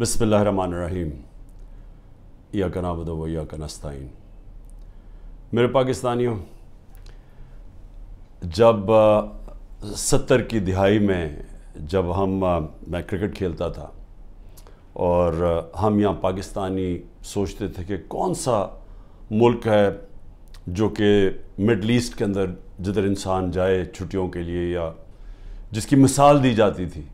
बिसमीम या कनाबद व या कनस्ताइन मेरे पाकिस्तानियों, जब सत्तर की दिहाई में, जब हम मैं क्रिकेट खेलता था, और हम यहाँ पाकिस्तानी सोचते थे कि कौन सा मुल्क है जो कि मिडल ईस्ट के अंदर जिधर इंसान जाए छुट्टियों के लिए या जिसकी मिसाल दी जाती थी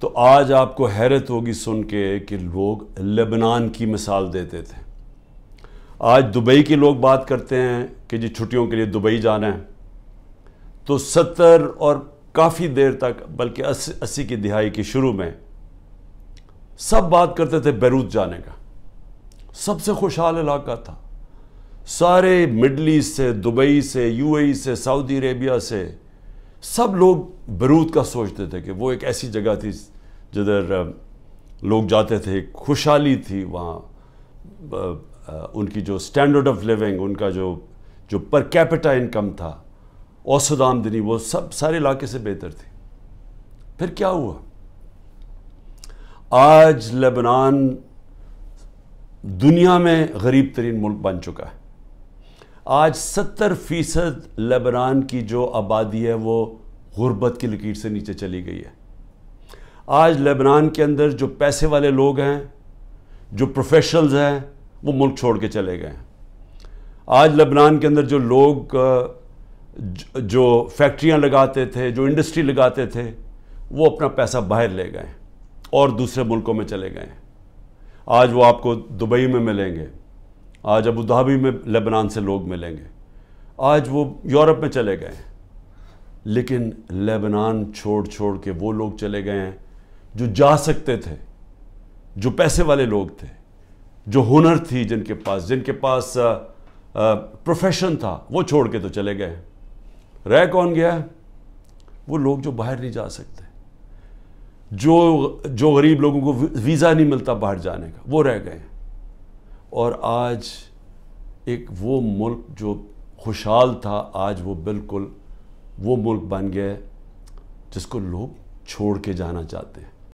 तो आज आपको हैरत होगी सुन के कि लोग लेबनान की मिसाल देते थे। आज दुबई के लोग बात करते हैं कि जी छुट्टियों के लिए दुबई जाना है। तो सत्तर और काफ़ी देर तक, बल्कि अस्सी अस्सी की दिहाई के शुरू में, सब बात करते थे बैरूत जाने का। सबसे खुशहाल इलाका था। सारे मिडल ईस्ट से, दुबई से यूएई से, सऊदी अरेबिया से सब लोग बरूद का सोचते थे कि वो एक ऐसी जगह थी जिधर लोग जाते थे, खुशहाली थी वहाँ। उनकी जो स्टैंडर्ड ऑफ़ लिविंग उनका जो जो पर कैपिटा इनकम था, औसत आमदनी, वो सब सारे इलाके से बेहतर थी। फिर क्या हुआ? आज लेबनान दुनिया में गरीब तरीन मुल्क बन चुका है। आज सत्तर फ़ीसद लेबनान की जो आबादी है वो गुर्बत की लकीर से नीचे चली गई है। आज लेबनान के अंदर जो पैसे वाले लोग हैं, जो प्रोफेशनल्स हैं, वो मुल्क छोड़ के चले गए हैं। आज लेबनान के अंदर जो लोग जो फैक्ट्रियाँ लगाते थे, जो इंडस्ट्री लगाते थे, वो अपना पैसा बाहर ले गए और दूसरे मुल्कों में चले गए। आज वो आपको दुबई में मिलेंगे। आज अबू धाबी में लेबनान से लोग मिलेंगे। आज वो यूरोप में चले गए। लेकिन लेबनान छोड़ छोड़ के वो लोग चले गए हैं जो जा सकते थे जो पैसे वाले लोग थे जो हुनर थी जिनके पास जिनके पास आ, आ, प्रोफेशन था वो छोड़ के तो चले गए। रह कौन गया? वो लोग जो बाहर नहीं जा सकते। जो जो गरीब लोगों को वीज़ा नहीं मिलता बाहर जाने का वो रह गए। और आज एक वो मुल्क जो खुशहाल था, आज वो बिल्कुल वो मुल्क बन गया जिसको लोग छोड़ के जाना चाहते हैं।